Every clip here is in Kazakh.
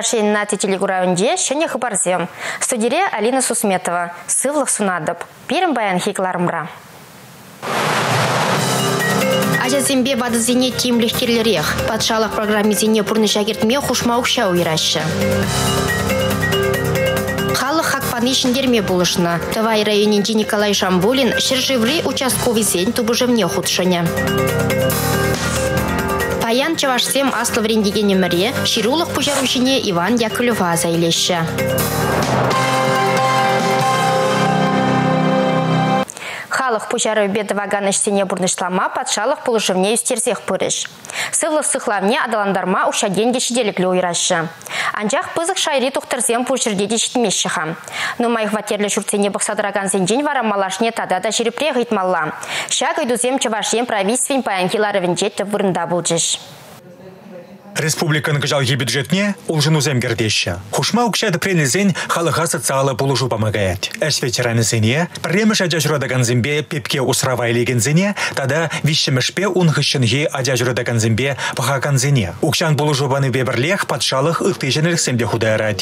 Чувашин на телегуравынде шене хабарзем. Студире Алина Сусметова. Сывлық сунадып. Перім баян хекларымра. Азязембе бадызене тимлих керлерех. Патшалық программизене пұрны жагертме хушмаукша уйрашы. Халық хакпаны ішіндерме болышына. Тавай районенде Николай Шамбулин шыржеври участковый зен тубыжымне худшыне. Паян чавашсем аслы врендеген неміре, ширулық пужарушине Иван Яковлева зайлеші. Халық пужары беді ваган іштене бұрнышлама патшалық пұлышывне үстерсех пырыш. Сывлық сықлавне адаландарма ұшаген кешеделіклі ойрашы. Анжақ пызық шайри тұқтырзем пұшырде дешітмеші хам. Нумай хватерлі шүртсене бұқсадыраган зенжен вара малашне тада да жеріпре ғитмалла. Шак үйдузем чывашен правительствен паянкилары вінжетті вырында бұл жеш. Республиканың жалги бюджетне улжыну земгердеща. Хушма укшады пренезен халыға социалы полужу помогает. Әш ветеранызене, премеш адяжродаган зембе пепке усрава зене, тада вишшемешпе унхышшынге адяжродаган зембе зене. Укшан полужубаны беберлех патшалық ыктыженелік семде.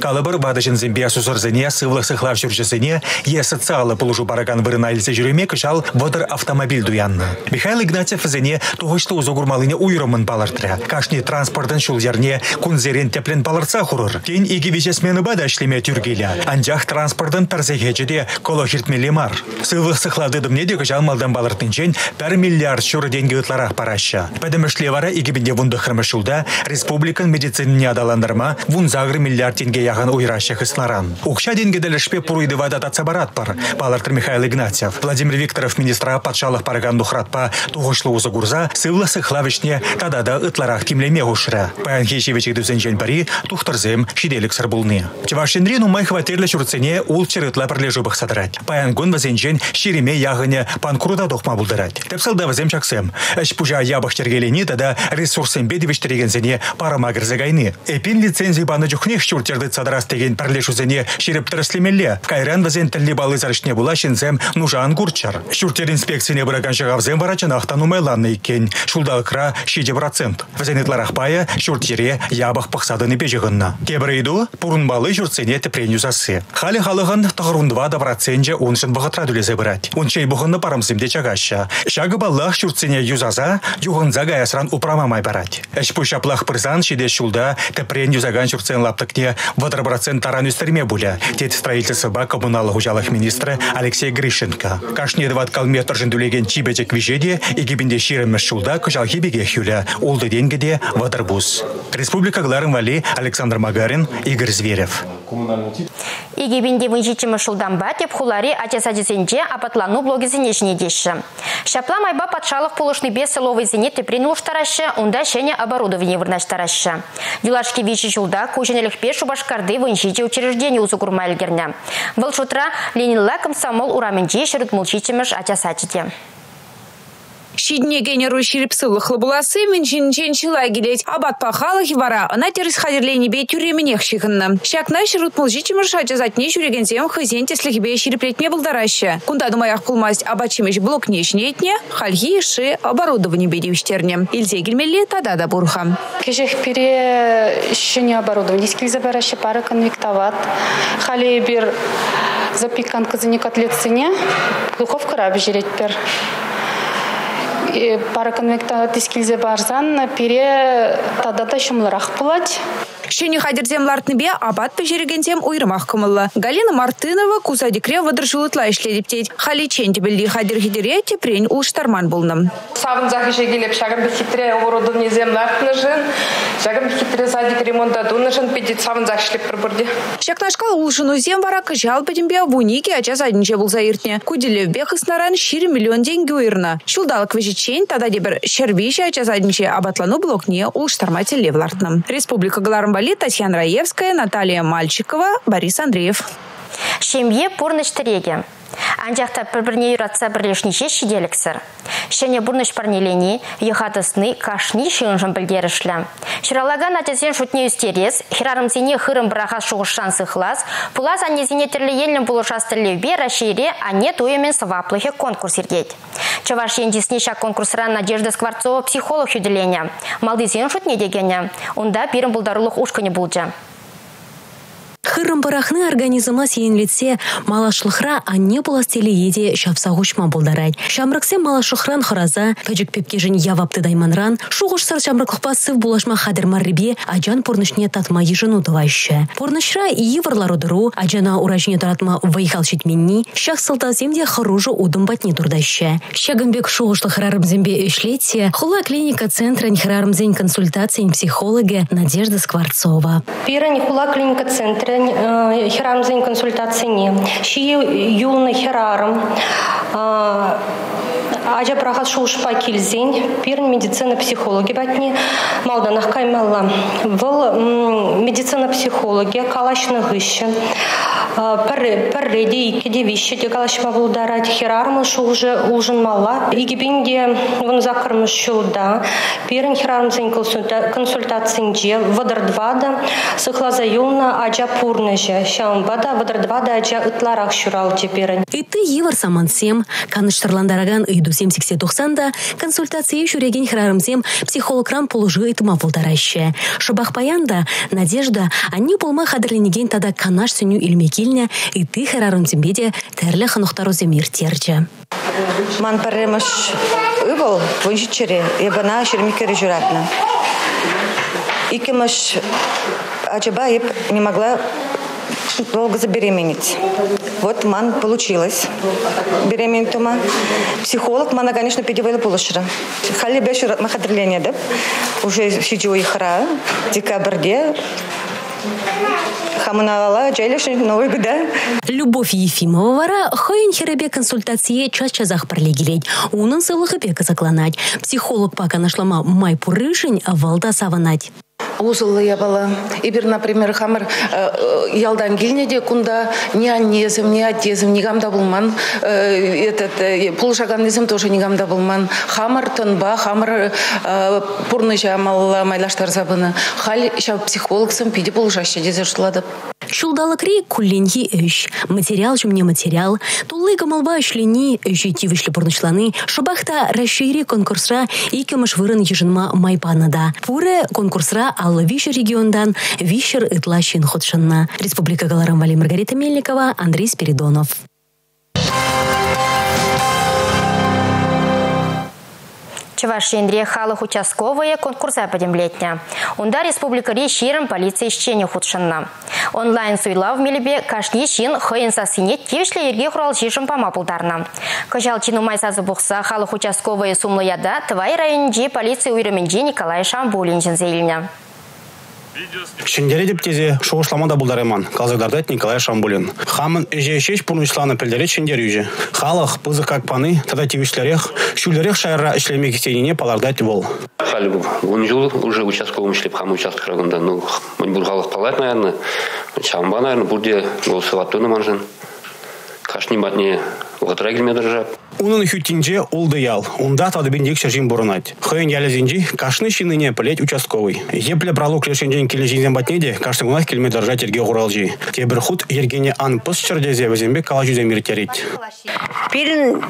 Калыбыр вадыжын зембе сузорзене сывлық сыхлав жүржесене, е социалы полужу бараган вырына илсе жүреме кышал водыр автомобиль дуянны. Михаил Игнатьев зене туғышты узогурмалыне уйрымын балартыра. Кашни транспортын шул ярне кунзерен теплен балырса хурur. Тен иги вежесмені бада шлеме тюргеля. Анжақ транспортын тарзехечеде коло хиртмелі мар. Сывы сықлады дымне дегі жалмалдан балыртынчен пәр миллиард шуры деньги ытларақ параща. Пәдімішле вара игибінде вунды хырмышылда республикан медицинине адаландырма вун загры миллиард тенге яған уйрашы хысларан. Укша деньги дәлішпе пуруйды вада татсабарат пар. Балартыр Михаил Игнатьев. Владимир Викторов министра патшалық параган духратпа туғышлы узы гурза сывлы сықлавышне тадада ытларақ кимлеме ушыра. Паян хешевичек дүзен пари тухтарзем шиделік сарбулны. Чевашенри нумай хватерлі шурцене ул чырытла бірлежу бұқсадырать. Паян гун вазенчен ширеме яғыне панкруда доқма бұлдырать. Тепсалда вазем чаксем. Әш пужа ябық тергелені тада ресурсен бедевіштерегензене парамагыр загайны. Эпин лицензии баны жүхнех шуртерді цадарас деген бірлешузене ширіп тіріслемелі. Кайран вазен тілі балы зарышне була шензем нужан гурчар. Шуртер инспекцияне бұраган шығавзем варачан ақтан умайланны екен. Шулдалықра 6 процент. Вазенетларах пая шуртире ябық пықсадыны бежігінна. Кебірейду пұрынбалы жүртсене тіпрен юзасы. Халі халығын тұғырундва да процентже оншын бұғытра дүлезе бірат. Ончай бұғынны парымсымде чагаща. Шағы баллах жүртсене юзаза, юғынза гаясран упрамамай барат. Әш пұшаплах пырзан шиде шулда тіпрен юзаган жүртсен лаптықне вадыр процент таран үстерме бұля. Тет строительство коммуналы хужалых министры Алексей Гришенко. Кашне дват калметр жындулеген чибетек вижеде, егибінде ширемеш шулда күжалхи беге хюля. Улды денгеде вадыр бус. Республика Гларым Вали, Александр Магарин, Игорь Зверев. Игебінде вынжичімі шылдан бәтеп хулари ачасадезенже апатлану блогезіне жіне деші. Шапла майба патшалық полышны бес сыловый зене тепрен онда шене оборудование вырнаштарашы. Дюлашки вичи жылда көженелік пеш шубашкарды вынжичі учреждение узы күрма әлгерне. Бұл шутра Ленинла комсомол ураменже шырыт мулчичіміш ачасадеде. Шидне генеру ширипсылы хлыбуласы мен жинчен чила келет. Абат пахалы хивара, ана теріс хадерлене бей тюременех шихынны. Шакна шырут мылжичимыр шачазатне жүрегензем хызен теслихбе шириплетме булдарашы. Кунда думаях пулмасть абачимеш блок нешнетне, хальги ши оборудование бедивштерне. Ильзе гельмелли тада да бурха. Кежех пере не оборудование. Скильза бараще пара конвектоват. Хали бир запеканка за котлет цене. Духовка раб жереть пер пара конвекта тискилзе барзан пире тадата шумлырақ болады Шені хадерзем лартныбе абат пешерегенсем уйрымақ кымылы. Галина Мартынова кусадикре вадыр жылытла. Хали ченті білді хадер хидере тепрен улыштарман болным. Сабын захыше келеп шагын бихитре оборудование зем лартны жын, шагын бихитре садик ремонта дуны жын педит сабын захышлеп бір бірде. Шакнашкал улшыну зем вара кыжал бедімбе вунике ача задинче был заиртне. Куделев хыснаран шири миллион деньги уйрна. Шулдалык вежечень тада дебір шервише ача задинче абатлану блокне улыштарма телевлартным. Республика Галарымба Али, Татьяна Раевская, Наталья Мальчикова, Борис Андреев. Шемье пурныш тереге. Анжақта бір-біріне юратса бірлешнеше шиделіксір. Шене бұрныш парнелені, ехатысны кашни шыңжын білдерішлі. Шыралаган атезен шутне үстерес, хирарымзене хырым бұраға шуғышшан сықлас, пулас анезене тірлі елін бұлышас тірлеубе рашире ане туемен сваплыхе конкурс ергет. Чаваш ендесіне шак конкурсыра Надежда Скворцова психолог юделене. Малдызен шутне дегене. Онда бірін бұлдарылық ушкыне бұлжа. Кырым барахны организма сиенлетсе малашлыхра анне буластелі еде шапса хушма болдарайд. Шамрыксе малашлыхран хыраза, кajik пепкежін явапты дайманран, шуғыш сар шамрыклықпа сыв булашма хадыр маррибе аджан порнышне татма ежыну тывайшы. Порнышра иварлар удыру, аджана уражне таратма выехал шитменни, шах сылтаземде хыружы удым батне турдайшы. Шагымбек шуғышлы хырарымзембе эшлетсе, хула клиника центра нихрарымзень консультациян психологи Надежда Скворцова. Пирань хула клиника центра Э, хірамзень консультації ні. Ще є юний хіраром. Э, Ажа прахат шушпа килзень, пирн медицина психологи батни, малданах каймалла. Выл медицина психология, калашны гыщен. Пәрреде икеде вище де калашма булдарать хирармы шу уже ужин мала. Игибинде вон закармы шуда. Пирн хирармзень консультацинже вадар двада сыхлаза юлна аджа пурныжа. Шамбада вадар двада аджа ытларах шурал теперь. И ты евар самансем, каныштырландараган ыйду семсиксе тухсанда консультация жүреген хирарымзем психолограм полужы ытыма булдараще. Шыбах паянда Надежда анне болма хадырленеген тада канаш сөню илмекилне и ты хирарымзембе де тәрлі ханухтару земир терче. Ман паремаш ыбыл вунчичере, ебана шермикері жүратна. Икемаш Ачаба не могла долго забеременеть. Вот ман получилось. Беременеть ума. Психолог мана, конечно, педивайла полушыра. Хали бешур махадриление, да? Уже сидю и хра. Декабрьде хамыналала жайлашын новый года. Любовь Ефимова вара хойын херебе консультации час-часах пролегилеть. Унын сылығы бека закланать. Психолог пока нашлама май пурышын, а валда саванать. Узылы ябала. Ибір, например, хамыр ялдан келнеде кунда аннезім, не отезім, не гамда булман. Этот пулшаганнезім тоже не гамда булман. Хамыр тынба, хамыр пурны жамалла майлаштар забыны. Хал психологсым пиде пулшашы дезе шуладып. Шулдалыкри кулленхи өш. Материал не материал. Туллы камалба өшлени өшети вышлі пурнышланы. Шабахта расшири конкурсра икемыш вырын ежынма майпанада. Пуры конкурсра аллы вишер региондан вишер ытлащин ходшынна. Республика Галарам Вали Маргарита Мельникова, Андрей Спиридонов. Чувашиндре халық участковые конкурса подемлетня. Унда республика ширым полиция ищене худшынна. Онлайн суйлав мелебе кашни шин хыйын сасинет тевішлі ерге құрал жишым пама пулдарна. Кыжал чинумай сазы бұқса халық участковые сумлыяда Твай районінде полиция уйрымінде Николай Шамбулин жінзейліне. Шендере деп тезе шоғышлама бұл дареман. Казагдардат Николай Шамбулин. Хамын эже шеш пурнышланы пілдері шендер үйже. Халық пызы как паны, тада тивишлерех, шүлдерех шайра ішлемек сеніне палардат бол. Халі бұл. Он жыл уже участковым ішлеп хам участок рагында. Ну, бұл халық палат, наверное. Шамба, наверное, бұрде голосоваттыны манжын. Кашни батне лғытыра келме дыржап. Унын хүттинже ол дыял. Унда тадыбендек шажин бурынать. Хыйын ялезинжи кашны шиныне пылет участковый. Епле бралу клешенжен кележинзен батнеде кашны гунах келме дыржат ерге ғуралжи. Тебір худ ергене ан пыс чырдезе вазембе кала жүзе миртерит. Пирин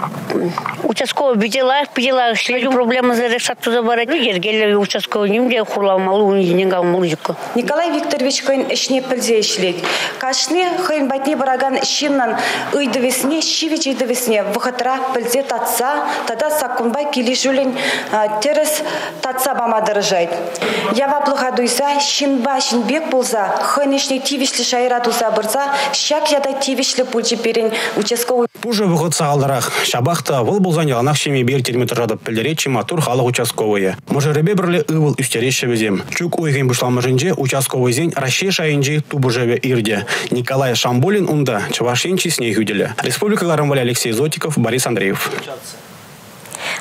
участковый бедела, бедела, шлю проблемы за решат туда барать. Ергеле участковый немде хурламалу унизинен галмалжику. Николай Викторович кайын ішне пілзе ішлет. Кашны хыйын батне бараган шиннан ыйдывесне, щивич ыйдывесне, вахатра пілзе татса, тада саккунбай килишулин терес татса бама дырыжайт. Ява плохадуйса, шинба шинбек болса, хыйын ішне тивишлі шайра туса бұрса, шак яда тивишлі пульчи перен участковый. Пуже выход сағалдарақ. Шабақта выл болзан яланақ шеме бер терметр жадып пілдере чиматур халық участковые. Можеребе бірлі ывыл үстереше візем. Чук ойген бұшламыжынже участковый зен Рашей шайынже тубыжеве ирде. Николай Шамбулин унда Чавашинчи снег юделе. Республика Гарамвали Алексей Зотиков, Борис Андреев.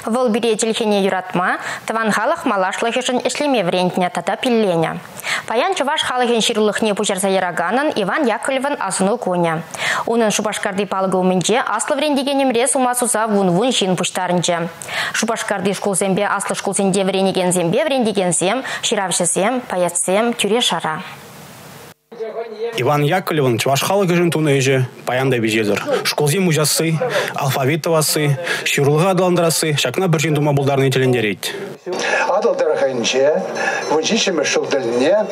Вол бире юратма, таван халық малашлы хешін ішлеме врентне тата пилленя. Паян чуваш халыхен ширлыхне пучарса яраганын Иван Яковлеван асыну коня. Унын шупашкарды палғы умінже аслы врендегенемре сумасуса вун-вун жин пуштарынже. Шупашкарды шкулзембе аслы шкулзенде вренегензембе врендегензем, ширавшызем, паятсем, тюре шара. Иван Яковлевын чуваш халыгы жын туны еже паянда бежезір. Школзе мужасы, алфавитовасы, шируылға адаландрасы, шакна бір жын дума бұлдарын етелендерейді. Адалдар хайынче, вынчишімі шулділіне,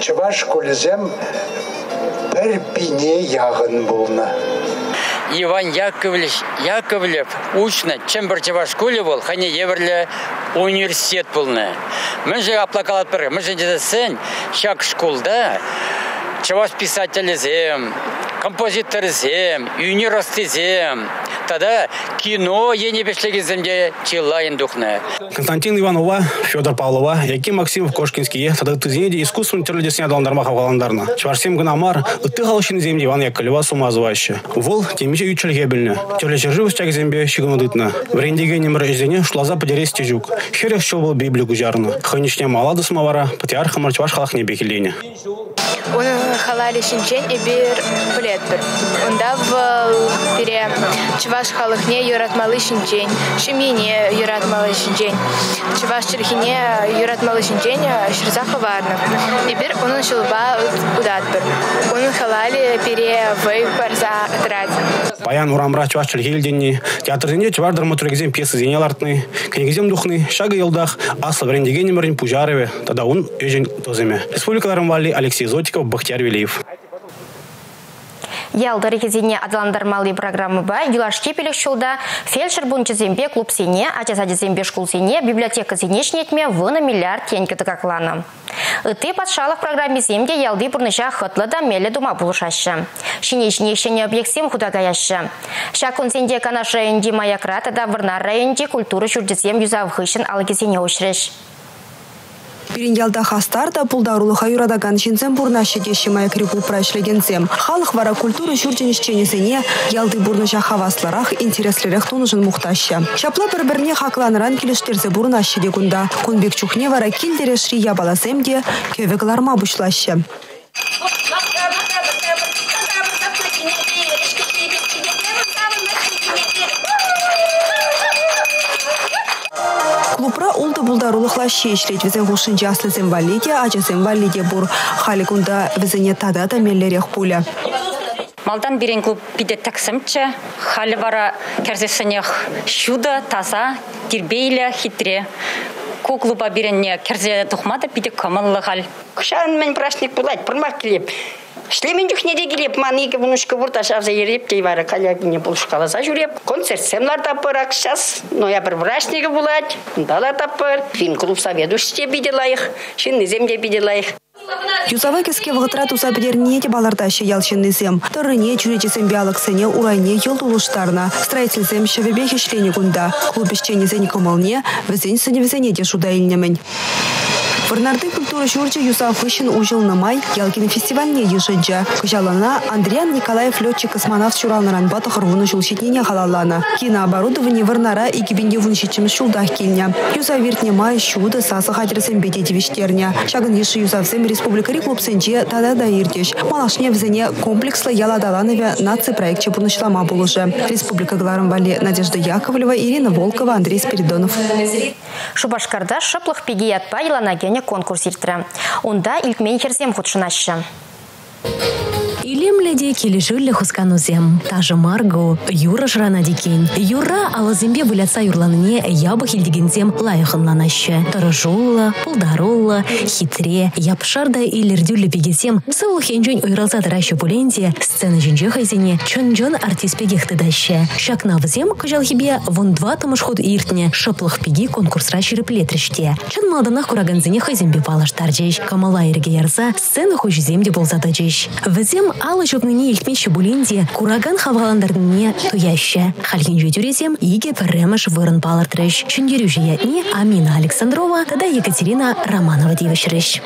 чуваш школезем бір бине яғын болна. Иван Яковлевич Яковлев учно Чемберчева школе был, хане еврле университет полны. Мы же аплакалат пыр, мы же сен шак школда чаваш писатель зем, композитор зем, юнирост зем, тогда кино ене бешлегиземде чилайын духне. Константин Иванова, Федор Павлова, Яким Максимов Кошкинский, тогда ты зенеде искусствен терледесіне адаландарма хаваландарна. Чварсем гынамар, ыты халышын земде Иван Яковлева сумазываще. Вол темеше ючелге білні. Терлеше живы стяг зембе щигын удытна. Врендеге немір іздене шлаза подерес тежук. Херех шо был Библию гужарна. Хынишне малады смавара, патриарха марчваш халах не Оны халали шинчен эбир білетбір. Онда в пере чуваш халыхне юратмалы шинчен, шемене юратмалы шинчен, чуваш черхине юратмалы шинчен шырза хаварны. Эбир onun шылба удатбір. Оның халали пере вэй барза трат. Баян урамра чуваш черхилденни, театрденде чувар драматургизем пьесы зенелартны, книгизем духны, шага елдах, асла врендеген немерин пужареве, тогда он ежен тоземе. Республикаларым вали Алексей Зотиков, Бахтияр Велиев. Ялдыр кезене адаландармалы программы ба, юлашки пелек шулда фельдшер бунчы зембе клуб сене, ачасади зембе школ сене, библиотека сене шнетме вына миллиард тенькі тыкакланы. Ыты патшалық программе земде ялды бұрныша хытлы да мелі дума бұлышашы. Шинешіне шене объектсем худагаяшы. Шакун сенде канаш районде маякрата да вырнар районде культура жүрдізем юзавхышын алгезене ошреш. Пиринялда хастар да пулдарулыха юрадаган шинзем бурнашы деші маякрипу прайшлегензем. Халық вара культура жүрденішченесене ялды бурныша хавасларах интереслерек тунышын мухташы. Шапла бір-біріне хакланыран келіштерзе бурнашы дегунда. Кунбек чухне вара килдере шри ябаласем де бушлашы. Улды булдарулыхла шешлет візен хушынчы аслызен валиде, ачызен валиде бур. Халикунда візене тада да меллерех пуля. Малдан берен клуб биде таксымчы, халі вара кәрзесінех шуда, таза, дирбейлі, хитре. Ку клуба беренне кәрзе тухмада биде камыллы хал. Кушан мен прашник булать, пырмак келеп. Шлемен жүхнеде келеп, маниге бұнышқы бұрта шавза ереп, кей бары калягіне бұлышқаласа жүреп. Концерт семлар тапыр ақшас, ноябр врачнигі булать, дала тапыр, фин клуб соведущий биде лайық, шын низемде биде лайық. Юзавай кеске вғытра туса білеріне де балардащы ялшыннызем. Тұрыне жүречесен биалықсыне урайне ел тулыштарына. Строительзем шевебе хешлені күнда. Клуб ішченезен комалне, візен сыне візене де шуда илнемін. Варнарды культура журча Юсаф Ищин ужил на май ялкин фестивальне ежинча. Кыжалана Андриан Николаев летчик космонавт шуралнаран батах рвуны шулшитнене халалана. Кинооборудование варнара и кибинде вуншичим шулдах кильня. Юса виртне май шуда сасы хатерсен бедети виштерня. Шагын еши Юсафсем республикари клуб сенче тада да иртеш. Малашне взене комплекслы яладаланове наци проект чепунышлама булыжы. Республика Гларым Вали Надежда Яковлева, Ирина Волкова, Андрей Спиридонов. Шубашкарда шыплық пеге ятпа еланагене конкурс иртірі. Онда илкмен херзем худшынашы. Илемледе келешілі хусканузем. Тажы Марго, Юра жрана декен. Юра алазембе вылятса юрланыне ябы хилдегензем лайықынланашы. Тұрыжулы, пулдарулы, хитре, япшарда илердюлі пегесем сыл хенжен ойралза дырашы буленде сцена жінжі хайзене чын-жын артист пегехты дашы. Шакнавзем күжалхибе вон два тымыш иртне шыплық пеги конкурсра ширеплетріште. Чын малданах кураганзене хайзембе балаштар жеш. Камала ерге ярза сцена хужиземде болзада жеш. Візем алы жопныне илтмеші буленде кураган хаваландардыне туяща. Халген жүйдюрезем иге пірремыш вырын балыртырыш. Чүндерю жиятне Амина Александрова, тада Екатерина Романова девішіріш.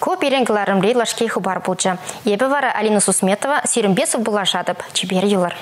Көп ереңгіларым рейлашкей хыбар бұлчы. Ебі вара Алина Сусметова, Серімбесов бұлашадып, чебер юлар.